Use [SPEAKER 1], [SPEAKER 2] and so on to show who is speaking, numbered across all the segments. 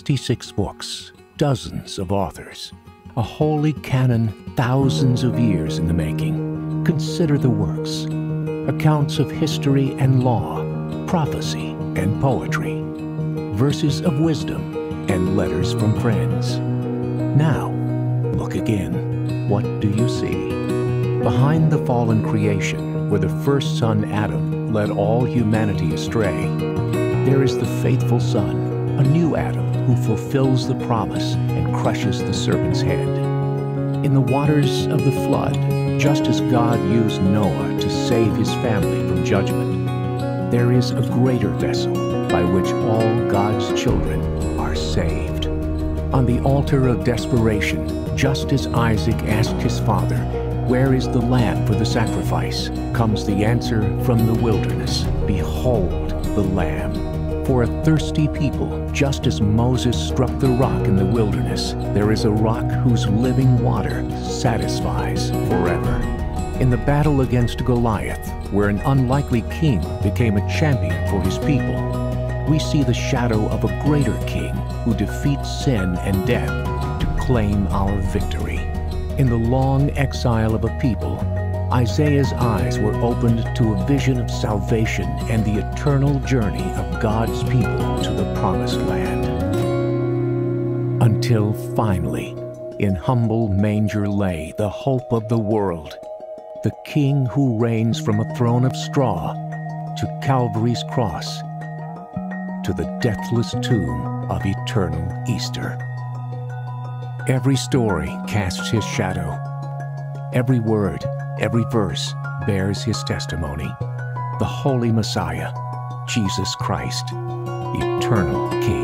[SPEAKER 1] 66 books, dozens of authors, a holy canon thousands of years in the making. Consider the works accounts of history and law, prophecy and poetry, verses of wisdom, and letters from friends. Now, look again. What do you see? Behind the fallen creation, where the first son Adam led all humanity astray, there is the faithful Son, a new Adam who fulfills the promise and crushes the serpent's head. In the waters of the flood, just as God used Noah to save his family from judgment, there is a greater vessel by which all God's children are saved. On the altar of desperation, just as Isaac asked his father, Where is the lamb for the sacrifice? comes the answer from the wilderness Behold the lamb. For a thirsty people, just as Moses struck the rock in the wilderness, there is a rock whose living water satisfies forever. In the battle against Goliath, where an unlikely king became a champion for his people, we see the shadow of a greater king who defeats sin and death to claim our victory. In the long exile of a people, Isaiah's eyes were opened to a vision of salvation and the eternal journey of God's people to the promised land. Until finally, in humble manger lay the hope of the world, the King who reigns from a throne of straw to Calvary's cross, to the deathless tomb of eternal Easter. Every story casts his shadow. Every word Every verse bears his testimony. The Holy Messiah, Jesus Christ, Eternal King.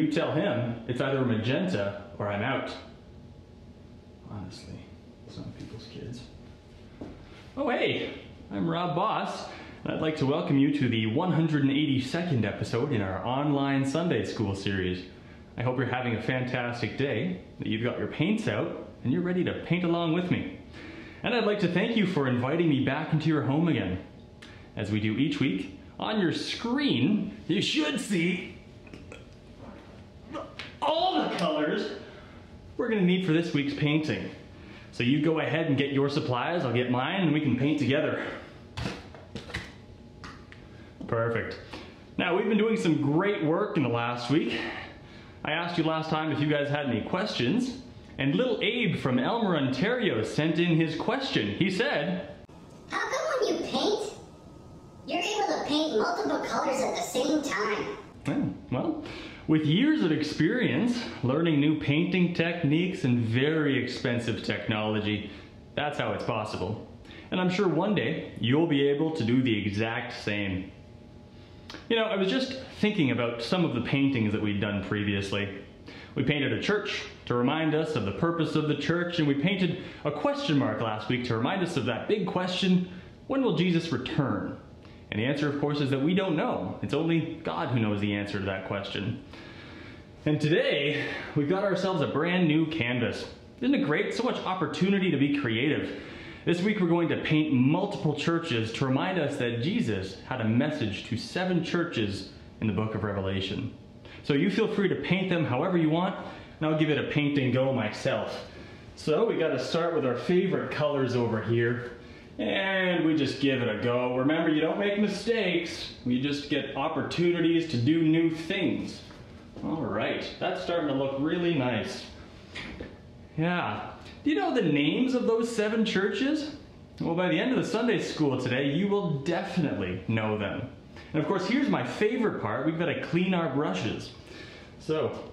[SPEAKER 2] You tell him it's either magenta or I'm out. Honestly, some people's kids. Oh, hey, I'm Rob Boss, and I'd like to welcome you to the 182nd episode in our online Sunday school series. I hope you're having a fantastic day, that you've got your paints out, and you're ready to paint along with me. And I'd like to thank you for inviting me back into your home again. As we do each week, on your screen, you should see colors we're gonna need for this week's painting. So you go ahead and get your supplies, I'll get mine, and we can paint together. Perfect. Now, we've been doing some great work in the last week. I asked you last time if you guys had any questions, and little Abe from Aylmer, Ontario sent in his question. He said,
[SPEAKER 3] How come when you paint, you're able to paint multiple colors at the same time?
[SPEAKER 2] Oh, well, with years of experience, learning new painting techniques and very expensive technology, that's how it's possible. And I'm sure one day you'll be able to do the exact same. You know, I was just thinking about some of the paintings that we'd done previously. We painted a church to remind us of the purpose of the church, and we painted a question mark last week to remind us of that big question, when will Jesus return? And the answer, of course, is that we don't know. It's only God who knows the answer to that question. And today, we've got ourselves a brand new canvas. Isn't it great? So much opportunity to be creative. This week, we're going to paint multiple churches to remind us that Jesus had a message to seven churches in the book of Revelation. So you feel free to paint them however you want, and I'll give it a paint and go myself. So we got to start with our favorite colors over here and we just give it a go. Remember, you don't make mistakes. You just get opportunities to do new things. All right, that's starting to look really nice. Yeah. Do you know the names of those seven churches? Well, by the end of the Sunday school today, you will definitely know them. And of course, here's my favorite part. We've got to clean our brushes. So,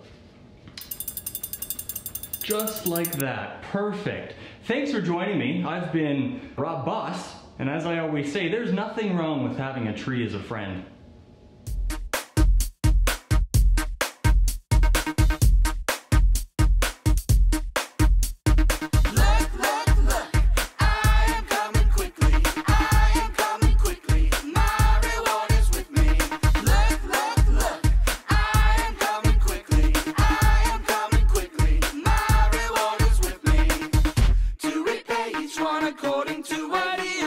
[SPEAKER 2] just like that. Perfect. Thanks for joining me. I've been Rob Boss, and as I always say, there's nothing wrong with having a tree as a friend.
[SPEAKER 4] what do
[SPEAKER 5] you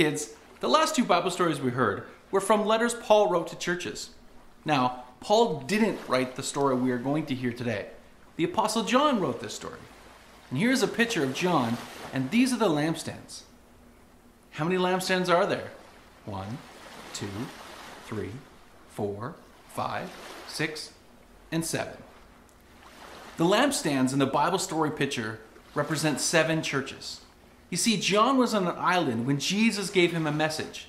[SPEAKER 5] kids, the last two Bible stories we heard were from letters Paul wrote to churches. Now, Paul didn't write the story we are going to hear today. The Apostle John wrote this story. And here's a picture of John, and these are the lampstands. How many lampstands are there? One, two, three, four, five, six, and seven. The lampstands in the Bible story picture represent seven churches. You see, John was on an island when Jesus gave him a message.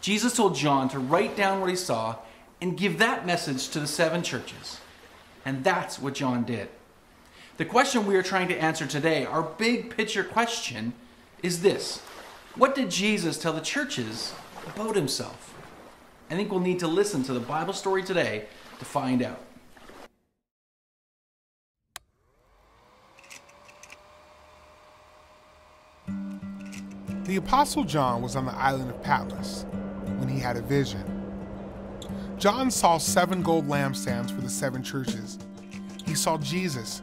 [SPEAKER 5] Jesus told John to write down what he saw and give that message to the seven churches. And that's what John did. The question we are trying to answer today, our big picture question, is this What did Jesus tell the churches about himself? I think we'll need to listen to the Bible story today to find out.
[SPEAKER 6] The Apostle John was on the island of Patmos when he had a vision. John saw seven gold lampstands for the seven churches. He saw Jesus,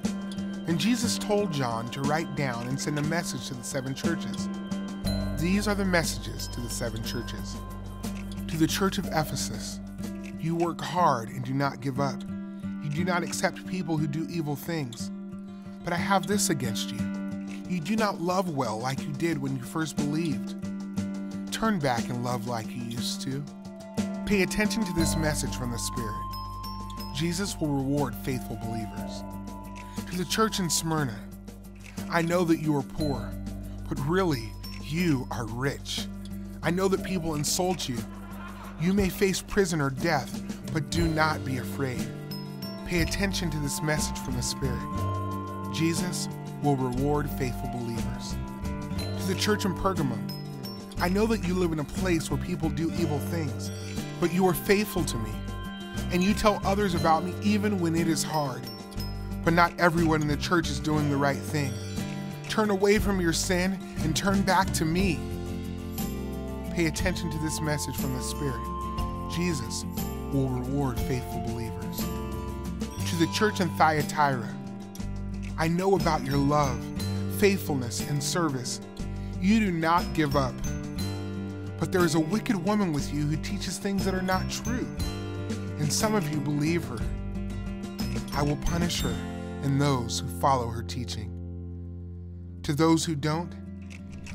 [SPEAKER 6] and Jesus told John to write down and send a message to the seven churches. These are the messages to the seven churches. To the church of Ephesus, you work hard and do not give up. You do not accept people who do evil things. But I have this against you you do not love well like you did when you first believed. Turn back and love like you used to. Pay attention to this message from the Spirit. Jesus will reward faithful believers. To the church in Smyrna, I know that you are poor, but really, you are rich. I know that people insult you. You may face prison or death, but do not be afraid. Pay attention to this message from the Spirit. Jesus will reward faithful believers. To the church in Pergamum, I know that you live in a place where people do evil things, but you are faithful to me, and you tell others about me even when it is hard. But not everyone in the church is doing the right thing. Turn away from your sin and turn back to me. Pay attention to this message from the Spirit. Jesus will reward faithful believers. To the church in Thyatira, I know about your love, faithfulness, and service. You do not give up. But there is a wicked woman with you who teaches things that are not true, and some of you believe her. I will punish her and those who follow her teaching. To those who don't,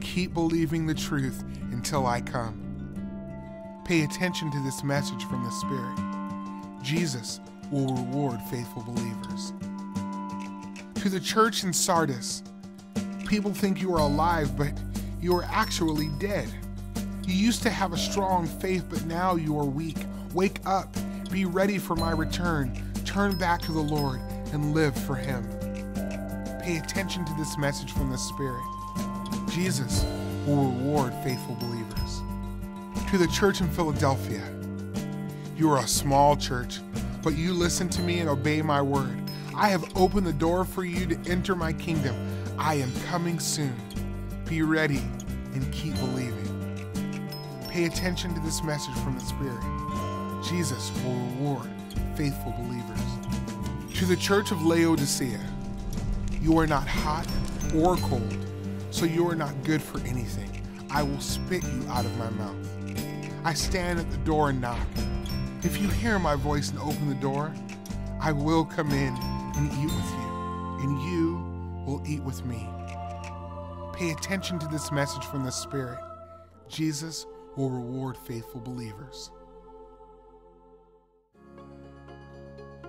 [SPEAKER 6] keep believing the truth until I come. Pay attention to this message from the Spirit. Jesus will reward faithful believers. To the church in Sardis, people think you are alive, but you are actually dead. You used to have a strong faith, but now you are weak. Wake up, be ready for my return. Turn back to the Lord and live for Him. Pay attention to this message from the Spirit. Jesus will reward faithful believers. To the church in Philadelphia, you are a small church, but you listen to me and obey my word. I have opened the door for you to enter my kingdom. I am coming soon. Be ready and keep believing. Pay attention to this message from the Spirit. Jesus will reward faithful believers. To the church of Laodicea, you are not hot or cold, so you are not good for anything. I will spit you out of my mouth. I stand at the door and knock. If you hear my voice and open the door, I will come in and eat with you, and you will eat with me. Pay attention to this message from the Spirit. Jesus will reward faithful believers.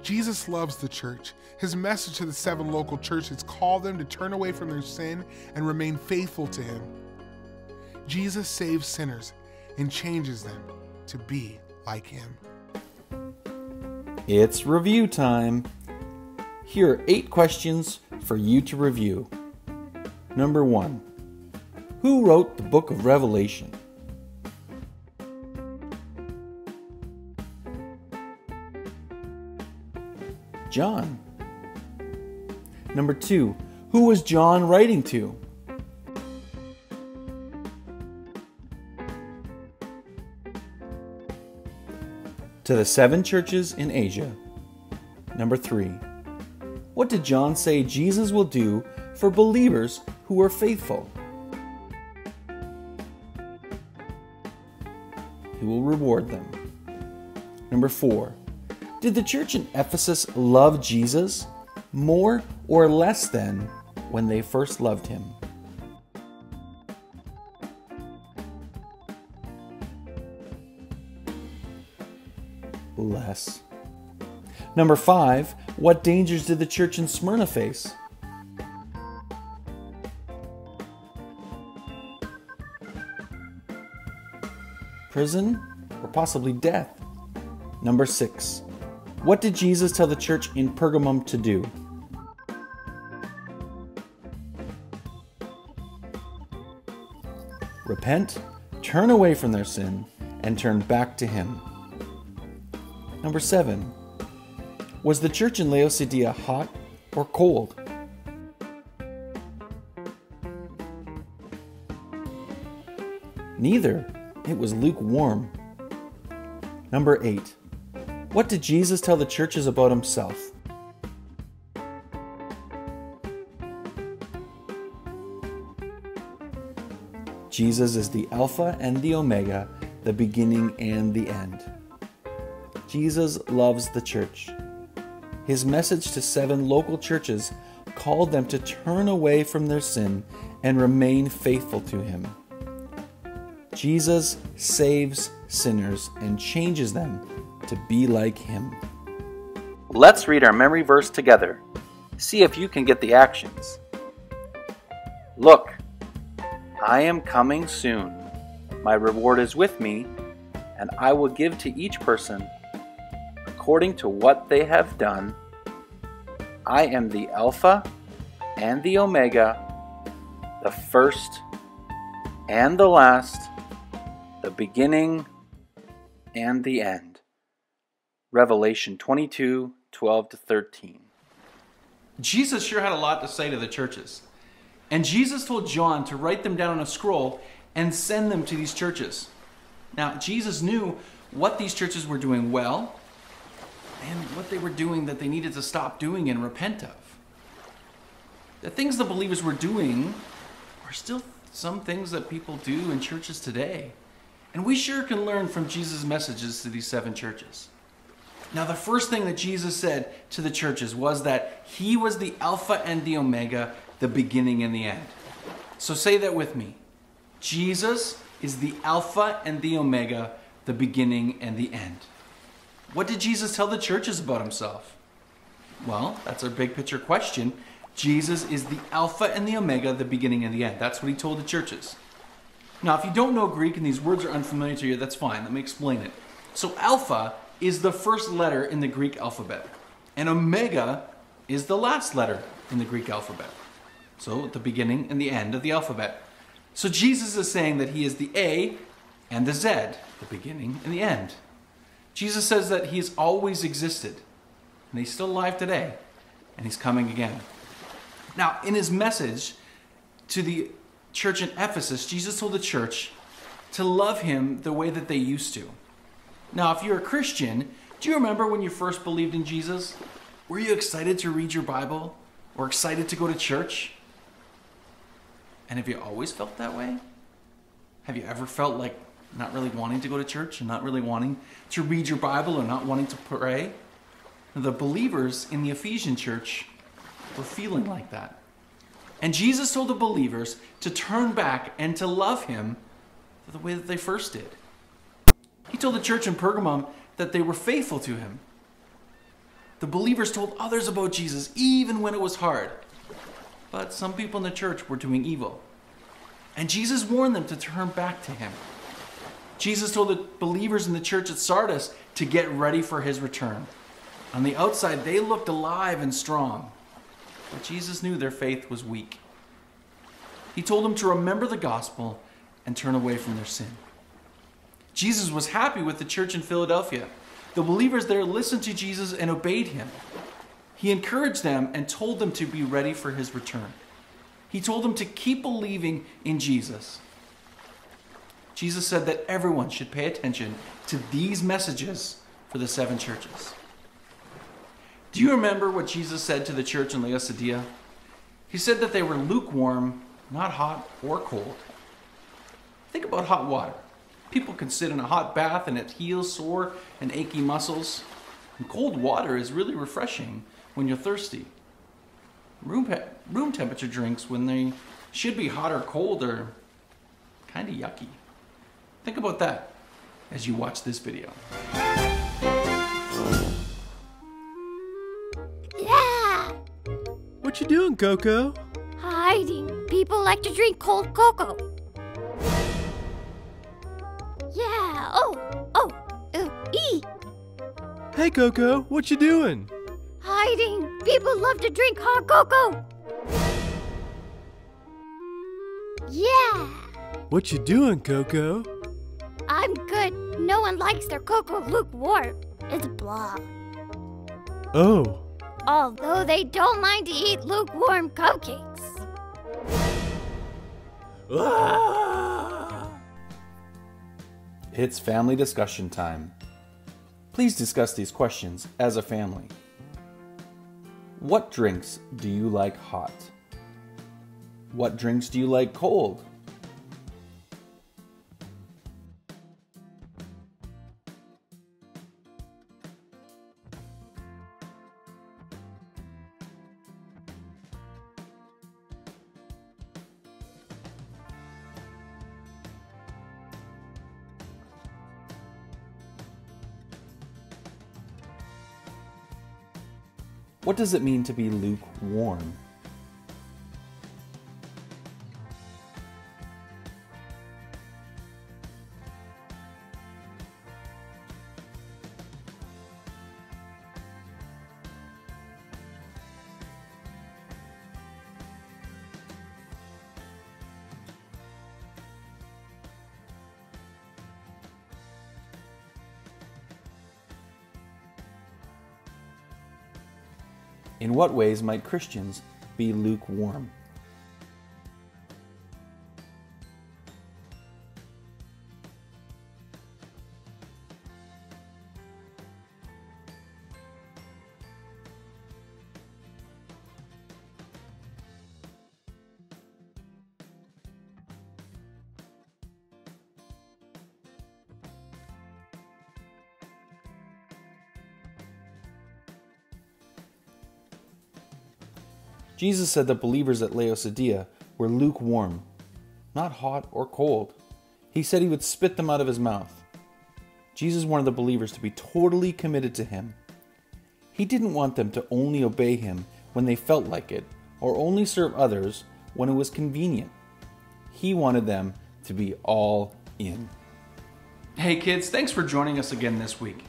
[SPEAKER 6] Jesus loves the church. His message to the seven local churches called them to turn away from their sin and remain faithful to him. Jesus saves sinners and changes them to be like him.
[SPEAKER 5] It's review time. Here are eight questions for you to review. Number one Who wrote the book of Revelation? John. Number two Who was John writing to? To the seven churches in Asia. Number three. What did John say Jesus will do for believers who are faithful? he will reward them. Number four, did the church in Ephesus love Jesus more or less than when they first loved him? Less. Number five, what dangers did the church in Smyrna face? Prison or possibly death. Number six, what did Jesus tell the church in Pergamum to do? Repent, turn away from their sin, and turn back to Him. Number seven, was the church in Laodicea hot or cold? Neither. It was lukewarm. Number 8. What did Jesus tell the churches about himself? Jesus is the Alpha and the Omega, the beginning and the end. Jesus loves the church. His message to seven local churches called them to turn away from their sin and remain faithful to Him. Jesus saves sinners and changes them to be like Him. Let's read our memory verse together. See if you can get the actions. Look, I am coming soon. My reward is with me, and I will give to each person according to what they have done. I am the Alpha and the Omega, the first and the last, the beginning and the end. Revelation 22 12 to 13. Jesus sure had a lot to say to the churches. And Jesus told John to write them down on a scroll and send them to these churches. Now, Jesus knew what these churches were doing well and what they were doing that they needed to stop doing and repent of. The things the believers were doing are still some things that people do in churches today. And we sure can learn from Jesus' messages to these seven churches. Now, the first thing that Jesus said to the churches was that he was the Alpha and the Omega, the beginning and the end. So say that with me Jesus is the Alpha and the Omega, the beginning and the end. What did Jesus tell the churches about himself? Well, that's our big picture question. Jesus is the Alpha and the Omega, the beginning and the end. That's what he told the churches. Now, if you don't know Greek and these words are unfamiliar to you, that's fine. Let me explain it. So, Alpha is the first letter in the Greek alphabet, and Omega is the last letter in the Greek alphabet. So, the beginning and the end of the alphabet. So, Jesus is saying that he is the A and the Z, the beginning and the end. Jesus says that he's always existed, and he's still alive today, and he's coming again. Now, in his message to the church in Ephesus, Jesus told the church to love him the way that they used to. Now, if you're a Christian, do you remember when you first believed in Jesus? Were you excited to read your Bible or excited to go to church? And have you always felt that way? Have you ever felt like not really wanting to go to church and not really wanting to read your Bible or not wanting to pray? The believers in the Ephesian church were feeling like that. And Jesus told the believers to turn back and to love him the way that they first did. He told the church in Pergamum that they were faithful to him. The believers told others about Jesus even when it was hard. But some people in the church were doing evil. And Jesus warned them to turn back to him. Jesus told the believers in the church at Sardis to get ready for his return. On the outside, they looked alive and strong, but Jesus knew their faith was weak. He told them to remember the gospel and turn away from their sin. Jesus was happy with the church in Philadelphia. The believers there listened to Jesus and obeyed him. He encouraged them and told them to be ready for his return. He told them to keep believing in Jesus Jesus said that everyone should pay attention to these messages for the seven churches. Do you remember what Jesus said to the church in Laodicea? He said that they were lukewarm, not hot or cold. Think about hot water. People can sit in a hot bath and it heals sore and achy muscles. And cold water is really refreshing when you're thirsty. Room, room temperature drinks, when they should be hot or cold, are kind of yucky. Think about that as you watch this video.
[SPEAKER 7] Yeah!
[SPEAKER 8] What you doing, Coco?
[SPEAKER 7] Hiding. People like to drink cold cocoa. Yeah. Oh. Oh. Uh, e.
[SPEAKER 8] Hey, Coco, what you doing?
[SPEAKER 7] Hiding. People love to drink hot cocoa. Yeah.
[SPEAKER 8] What you doing, Coco?
[SPEAKER 7] I'm good. No one likes their cocoa lukewarm. It's blah.
[SPEAKER 8] Oh,
[SPEAKER 7] Although they don't mind to eat lukewarm cupcakes. Ah!
[SPEAKER 5] It's family discussion time. Please discuss these questions as a family. What drinks do you like hot? What drinks do you like cold? What does it mean to be lukewarm? In what ways might Christians be lukewarm? Jesus said that believers at Laodicea were lukewarm, not hot or cold. He said he would spit them out of his mouth. Jesus wanted the believers to be totally committed to him. He didn't want them to only obey him when they felt like it, or only serve others when it was convenient. He wanted them to be all in. Hey kids, thanks for joining us again this week.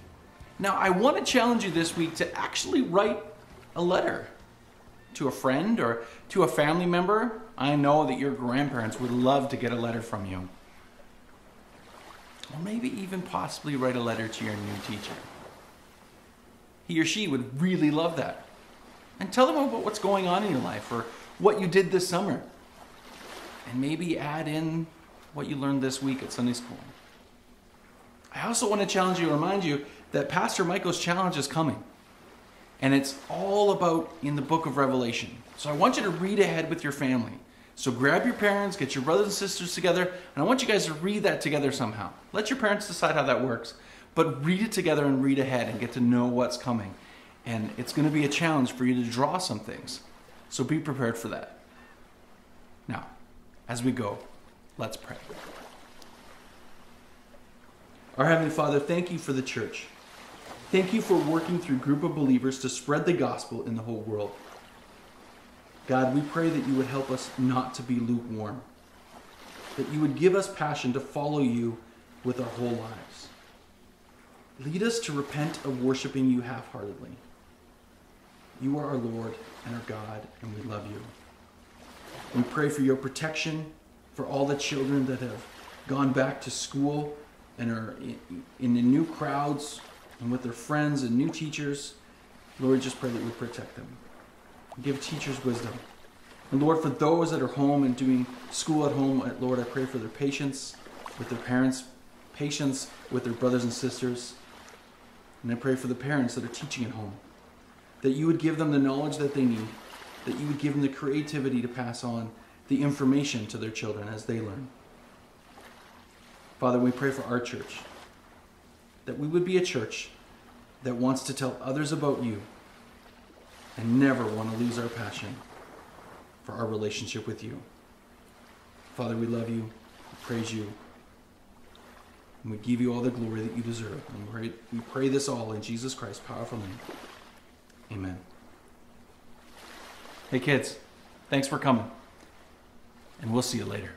[SPEAKER 5] Now, I want to challenge you this week to actually write a letter to a friend or to a family member. I know that your grandparents would love to get a letter from you. Or maybe even possibly write a letter to your new teacher. He or she would really love that. And tell them about what's going on in your life or what you did this summer. And maybe add in what you learned this week at Sunday school. I also want to challenge you remind you that Pastor Michael's challenge is coming. And it's all about in the book of Revelation. So I want you to read ahead with your family. So grab your parents, get your brothers and sisters together, and I want you guys to read that together somehow. Let your parents decide how that works, but read it together and read ahead and get to know what's coming. And it's going to be a challenge for you to draw some things. So be prepared for that. Now, as we go, let's pray. Our Heavenly Father, thank you for the church. Thank you for working through group of believers to spread the gospel in the whole world. God, we pray that you would help us not to be lukewarm, that you would give us passion to follow you with our whole lives. Lead us to repent of worshiping you half heartedly. You are our Lord and our God, and we love you. We pray for your protection for all the children that have gone back to school and are in, in the new crowds and with their friends and new teachers. Lord, just pray that you protect them. Give teachers wisdom. And Lord, for those that are home and doing school at home, uh, Lord, I pray for their patience with their parents, patience with their brothers and sisters. And I pray for the parents that are teaching at home, that you would give them the knowledge that they need, that you would give them the creativity to pass on the information to their children as they learn. Father, we pray for our church that we would be a church that wants to tell others about you and never want to lose our passion for our relationship with you. Father, we love you, we praise you, and we give you all the glory that you deserve. And we pray, we pray this all in Jesus Christ's powerful name. Amen. Hey, kids, thanks for coming, and we'll see you later.